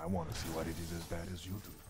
I want to see what it is as bad as you do.